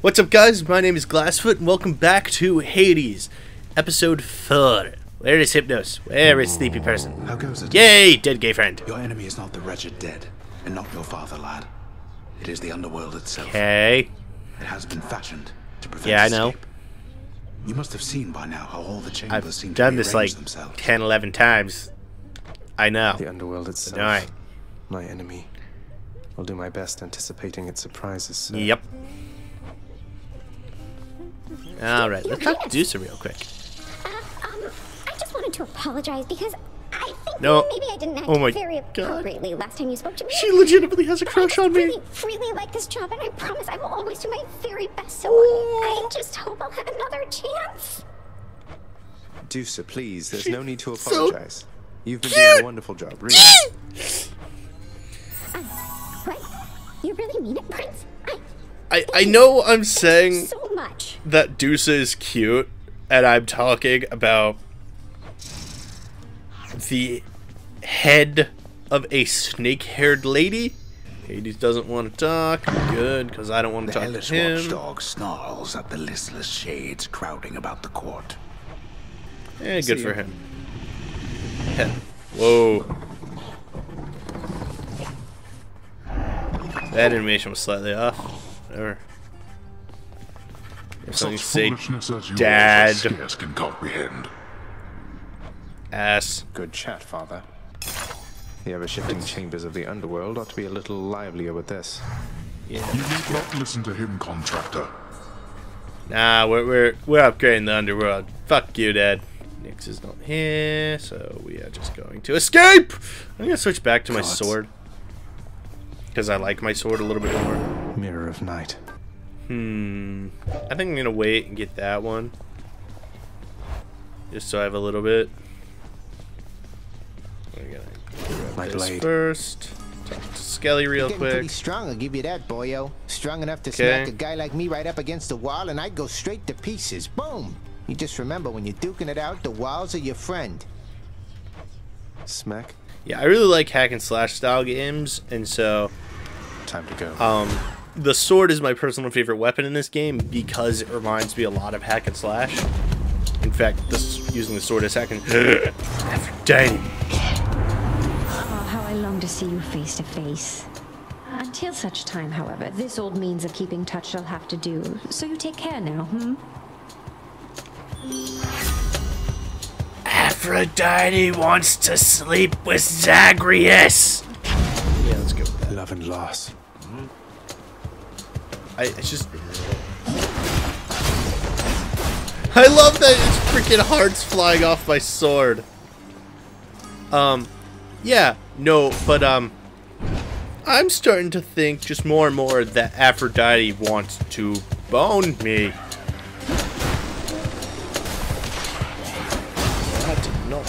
What's up, guys? My name is Glassfoot, and welcome back to Hades, episode 4. Where is Hypnos? Where is Sleepy Person? How goes it? Yay, dead gay friend. Your enemy is not the wretched dead, and not your father, lad. It is the underworld itself. Okay. It has been fashioned to prevent Yeah, I know. escape. You must have seen by now how all the chambers I've seem done to this like rearrange themselves. 10, 11 times. I know. The underworld itself. Alright. My enemy. I'll do my best anticipating its surprises, sir. Yep. Alright, let's talk to Dusa real quick. Uh, um, I just wanted to apologize because I think No. maybe I didn't act Oh my very God. appropriately last time you spoke to me. She legitimately has a crush on me. really, really like this job, and I promise I will always do my very best. So I, I just hope I'll have another chance. Dusa, please, there's She's no need to so apologize. You've been doing a wonderful job, really. What? You really mean it, Prince? I I, I know I'm saying so much. that Dusa is cute, and I'm talking about the head of a snake-haired lady. Hades doesn't want to talk. Good, because I don't want to The talk hellish to him. watchdog snarls at the listless shades crowding about the court. Eh, good See for ya. him. Heh. Whoa. That animation was slightly off. Whatever. If something Such to say foolishness as you Dad. scarce can comprehend. ass. Good chat, father. The ever-shifting chambers of the underworld ought to be a little livelier with this. You need not listen to him, contractor. Nah, we're we're we're upgrading the underworld. Fuck you, Dad. Nyx is not here, so we are just going to escape. I'm gonna switch back to my Gods. sword because I like my sword a little bit more. Mirror of Night. Hmm. I think I'm gonna wait and get that one, just so I have a little bit. We're gonna My this blade. first. Talk to Skelly real Getting pretty quick. strong, I'll give you that, boyo. Strong enough to Okay. smack a guy like me right up against the wall, and I'd go straight to pieces. Boom! You just remember when you're duking it out, the walls are your friend. Smack. Yeah, I really like hack and slash style games, and so Time to go. Um, the sword is my personal favorite weapon in this game because it reminds me a lot of hack and slash. In fact, this using the sword as hack and Aphrodite. Oh, how I long to see you face to face. Until such time, however, this old means of keeping touch shall have to do. So you take care now, hmm? Aphrodite wants to sleep with Zagreus. Yeah, let's go with that. Love and loss. I it's just. I love that it's freaking hearts flying off my sword. Um, yeah, no, but um, I'm starting to think just more and more that Aphrodite wants to bone me. That did not.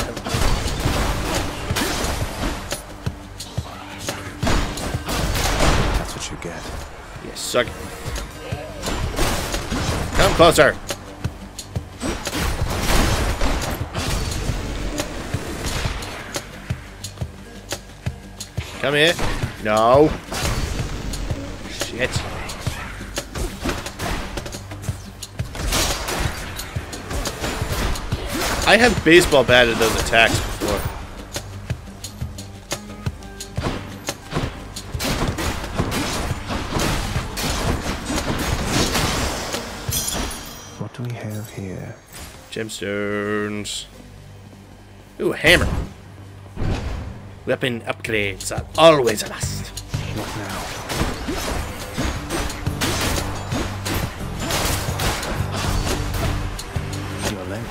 That's what you get. You suck it. Come closer. Come here. No. Shit. I have baseball batted those attacks Gemstones. Ooh, a hammer. Weapon upgrades are always a must. What now? You're late.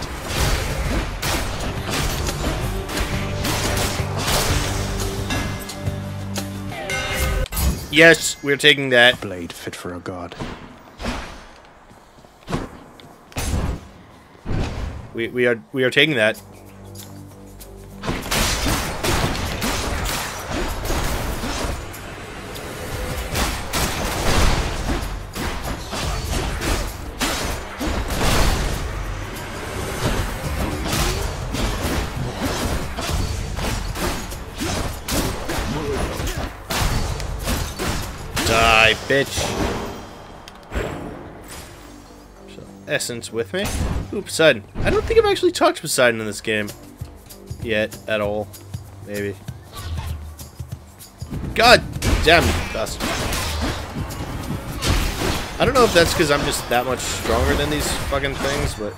Yes, we're taking that. Blade fit for a god. We, we are we are taking that. With me. Ooh, Poseidon. I don't think I've actually talked to Poseidon in this game. Yet, at all. Maybe. God damn you, bastard. I don't know if that's because I'm just that much stronger than these fucking things, but...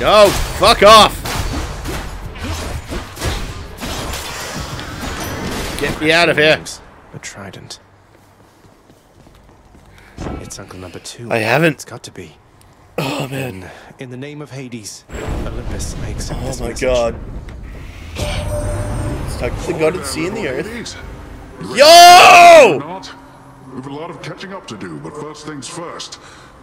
No! Fuck off! Get me out of here. A trident. It's Uncle Number Two. I haven't. It's got to be. Oh, man. In, uh, in the name of Hades, Olympus makes Oh this my message. god. Stuck to the God of the sea and the earth. Ladies, Yo! We've a lot of catching up to do, but first things first.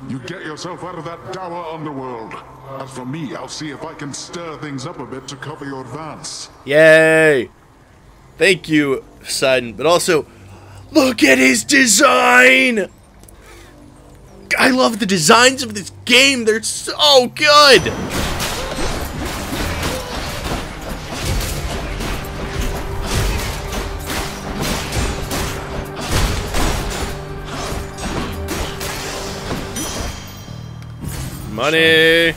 You get yourself out of that dour underworld. As for me, I'll see if I can stir things up a bit to cover your advance. Yay! Thank you, Poseidon. But also, look at his design! I love the designs of this game. They're so good! Money!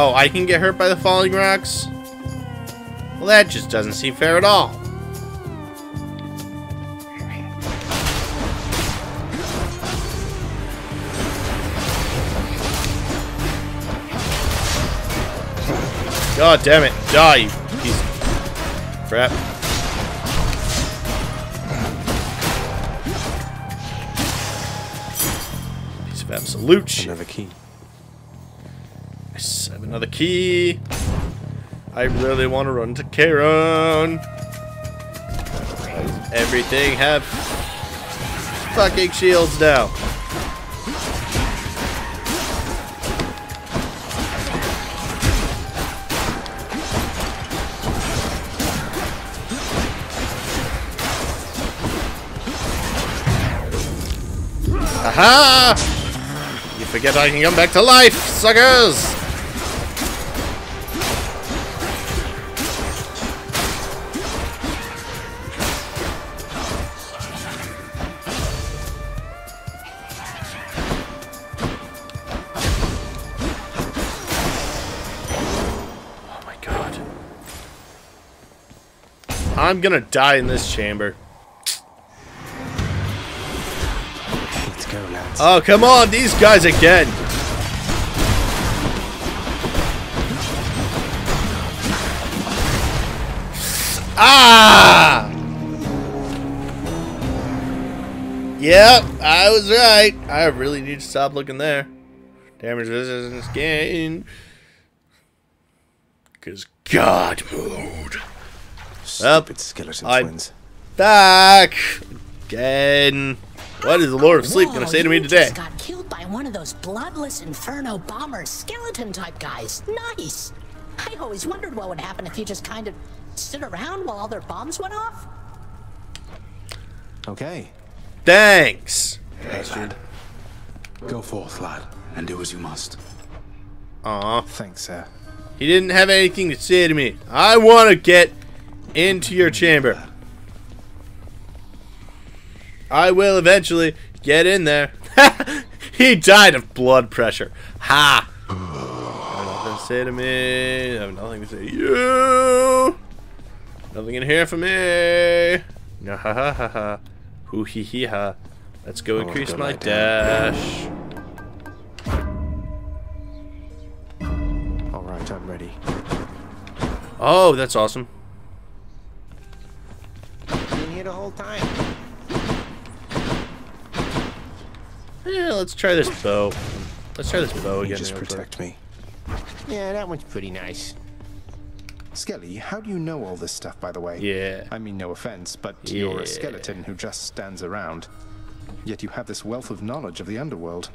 Oh, I can get hurt by the falling rocks? Well, that just doesn't seem fair at all. God damn it. Die, you piece of crap. Piece of absolute shit. Another key. Another key. I really want to run to. Does Everything have fucking shields now. Aha! You forget I can come back to life, suckers! I'm gonna die in this chamber. Let's go, lads. Oh, come on, these guys again. Ah! Yep, I was right. I really need to stop looking there. Damage resistance gain. Cause God mode. Stupid skeleton I- twins. Back again. What is the Lord of Sleep gonna say to me today? Just got killed by one of those bloodless inferno bomber skeleton type guys. Nice. I always wondered what would happen if you just kind of stood around while all their bombs went off. Okay. Thanks. Lad. Go forth, lad, and do as you must. Aw. Thanks, sir. He didn't have anything to say to me. I want to get into your chamber. I will eventually get in there. he died of blood pressure. Ha! have nothing to say to me. I have nothing to say to you. Nothing in here for me. No, ha ha ha ha. Hoo hee hee ha. Let's go increase my down. dash. All right, I'm ready. Oh, that's awesome. Been here the whole time. Yeah, let's try this bow. Let's try this bow again. You just protect me. Yeah, that one's pretty nice. Skelly, how do you know all this stuff, by the way? Yeah. I mean, no offense, but you're a skeleton who just stands around. Yet you have this wealth of knowledge of the underworld.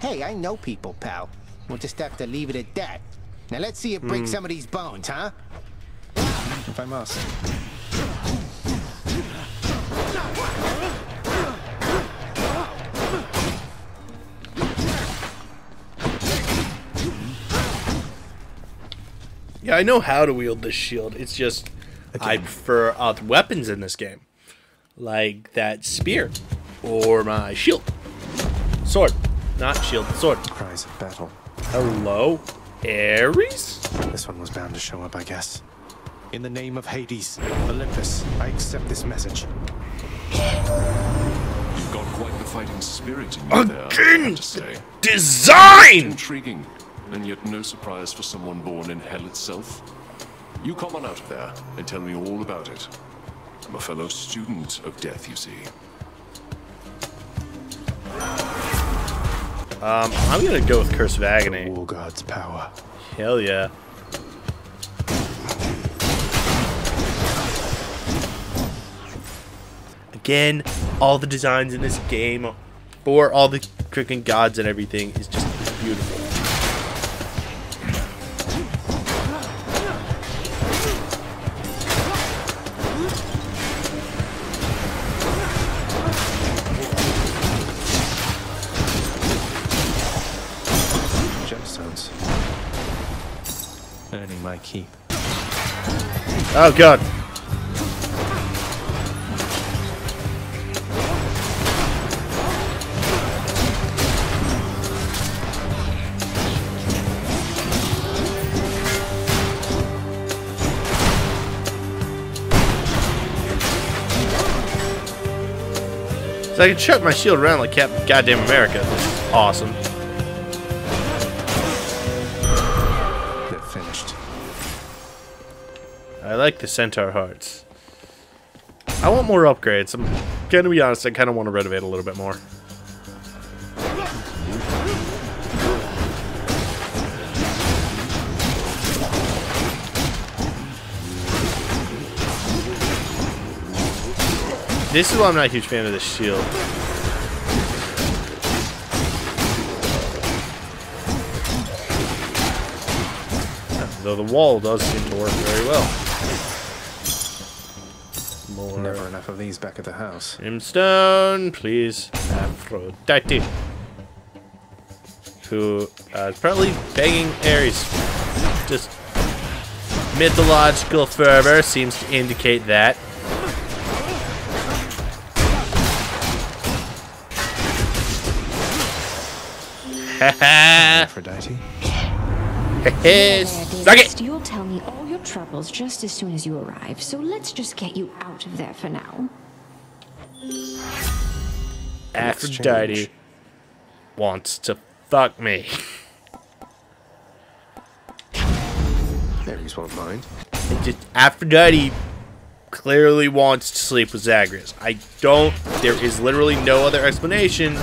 Hey, I know people, pal. We'll just have to leave it at that. Now let's see you break hmm. some of these bones, huh? if I must. Yeah, I know how to wield this shield. It's just. I prefer other weapons in this game, like that spear or my shield, sword, not shield, sword. Prize of battle. Hello, Ares. This one was bound to show up, I guess. In the name of Hades, Olympus, I accept this message. You've got quite the fighting spirit in you there, I Again! have to say. Design. Intriguing, and yet no surprise for someone born in hell itself. You come on out of there and tell me all about it. I'm a fellow student of death, you see. Um, I'm gonna go with Curse of Agony. War God's power. Hell yeah. Again, all the designs in this game for all the freaking gods and everything is just beautiful. Gemstones. Earning my keep. Oh god. So I can chuck my shield around like Captain Goddamn America. This is awesome. They're finished. I like the centaur hearts. I want more upgrades. I'm gonna be honest, I kind of want to renovate a little bit more. This is why I'm not a huge fan of this shield. Though the wall does seem to work very well. More Never enough of these back at the house. Brimstone, please. Aphrodite. Who uh, is probably begging Ares. Just mythological fervor seems to indicate that. There, Suck it! You'll tell me all your troubles just as soon as you arrive, so let's just get you out of there for now. Aphrodite wants to fuck me. Ares won't mind. It just Aphrodite clearly wants to sleep with Zagreus. I don't. There is literally no other explanation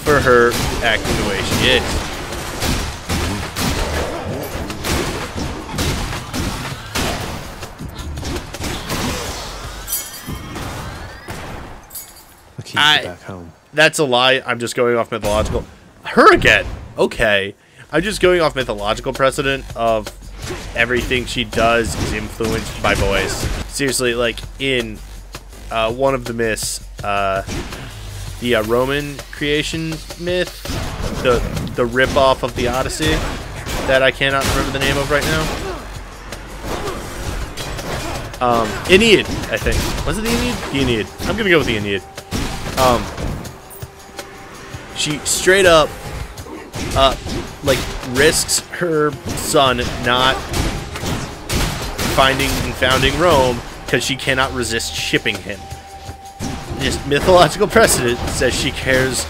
for her acting the way she is. I- back home. That's a lie. I'm just going off mythological. Her again. Okay. I'm just going off mythological precedent of everything she does is influenced by boys. Seriously, like in uh, one of the myths, uh, the uh, Roman creation myth, the the rip off of the Odyssey, that I cannot remember the name of right now. Um, Aeneid, I think. Was it the Aeneid? The Aeneid. I'm gonna go with the Aeneid. Um, she straight up, uh, like risks her son not finding and founding Rome because she cannot resist shipping him. Just mythological precedent says she cares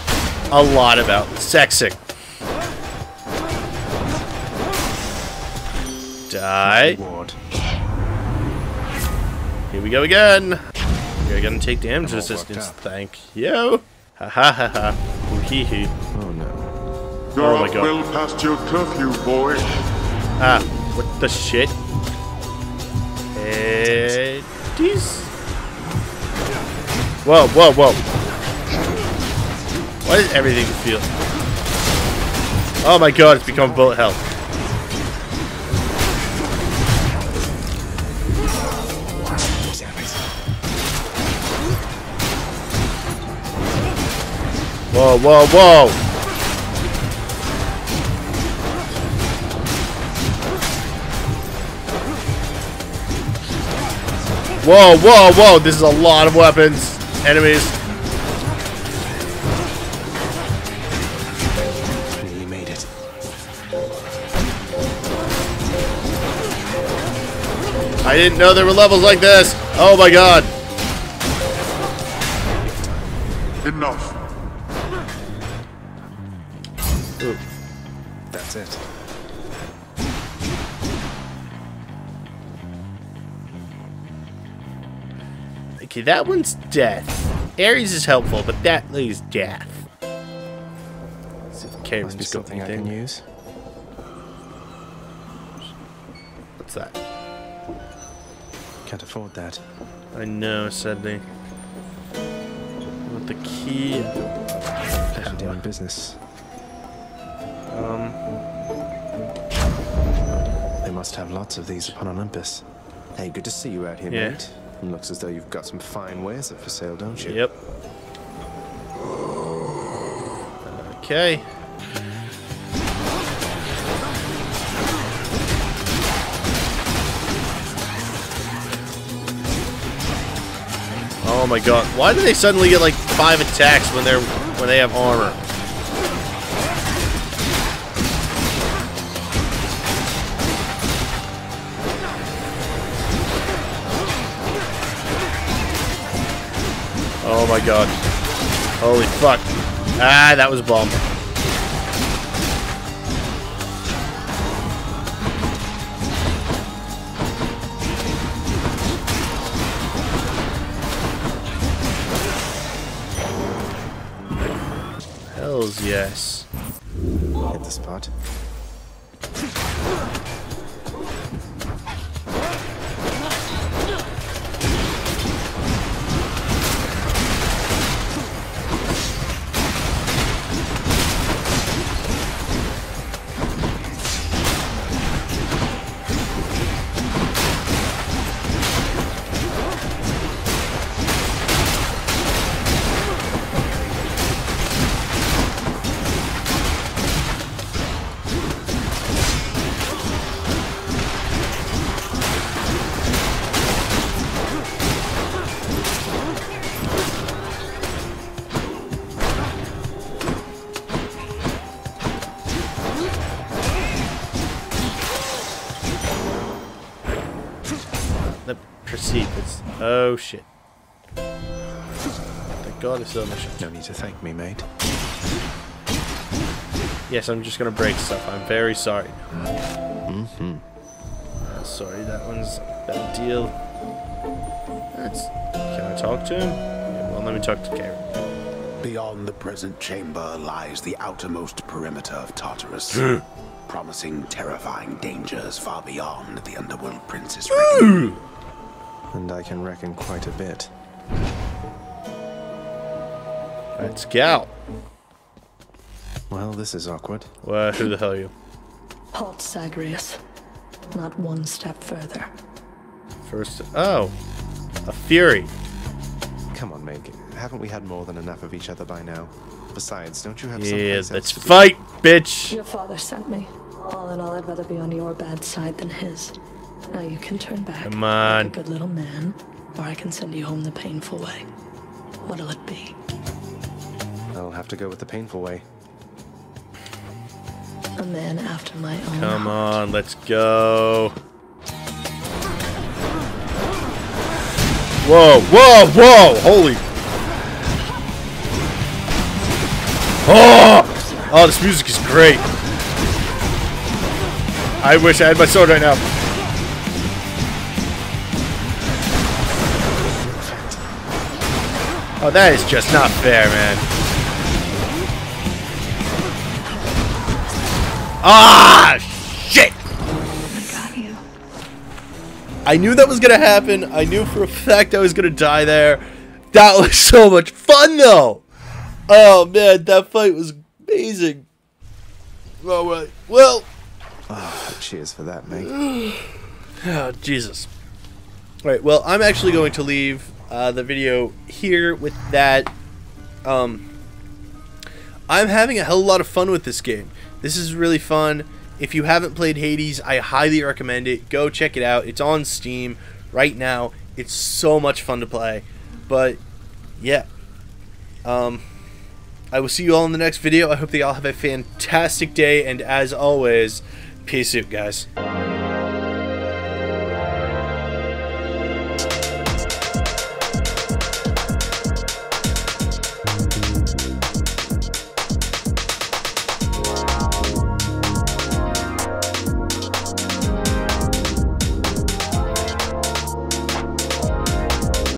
a lot about sexing. Die. Here we go again. You're gonna take damage I'm all worked resistance. Thank you. Ha ha ha ha. Ooh, hee hee. Oh no. You're Oh my up God. well past your curfew, boy. Ah, what the shit? Hades? Whoa, whoa, whoa. Why does everything feel... Oh my god, it's become bullet hell. Whoa, whoa, whoa! Whoa, whoa, whoa! This is a lot of weapons. Enemies. We made it. I didn't know there were levels like this. Oh my god. Enough. That's it. Okay, that one's death. Ares is helpful, but that is death. Let's see if Must be Charon's got something I can use. What's that? Can't afford that. I know, sadly. With the key. Doing business. Um, They must have lots of these upon Olympus. Hey, good to see you out here, Yeah. mate. Looks as though you've got some fine wares up for sale, don't you? yep. Okay. Oh my god. Why do they suddenly get like five attacks when they're when they have armor? Oh my god. Holy fuck. Ah, that was a bomb. Hells yes. Oh shit. Thank god it's still on the shot. No need to thank me, mate. Yes, I'm just gonna break stuff. I'm very sorry. Mm-hmm. Uh, sorry, that one's a bad deal. That's, can I talk to him? Yeah, well, let me talk to Charon. Beyond the present chamber lies the outermost perimeter of Tartarus, promising terrifying dangers far beyond the underworld prince's reign. And I can reckon quite a bit. Let's go. Well, this is awkward. Well, who the hell are you? Halt, Zagreus. Not one step further. First, oh, a fury. Come on, Meg. Haven't we had more than enough of each other by now? Besides, don't you have Yeah, someplace else let's to be? fight, bitch. Your father sent me. All in all, I'd rather be on your bad side than his. Now you can turn back. Come like on. a good little man, or I can send you home the painful way. What'll it be? I'll have to go with the painful way. A man after my own Come heart. on, let's go. Whoa, whoa, whoa! Holy. Oh! Oh, this music is great. I wish I had my sword right now. Oh, that is just not fair, man. Ah, shit! Got you. I knew that was gonna happen. I knew for a fact I was gonna die there. That was so much fun, though. Oh man, that fight was amazing. All right. Well, Ah, cheers for that, Meg. oh, Jesus. All right. Well, I'm actually going to leave uh, the video here with that. Um, I'm having a hell of a lot of fun with this game. This is really fun. If you haven't played Hades, I highly recommend it. Go check it out. It's on Steam. right now. It's so much fun to play. But yeah. Um I will see you all in the next video. I hope that y'all have a fantastic day and as always, peace out guys.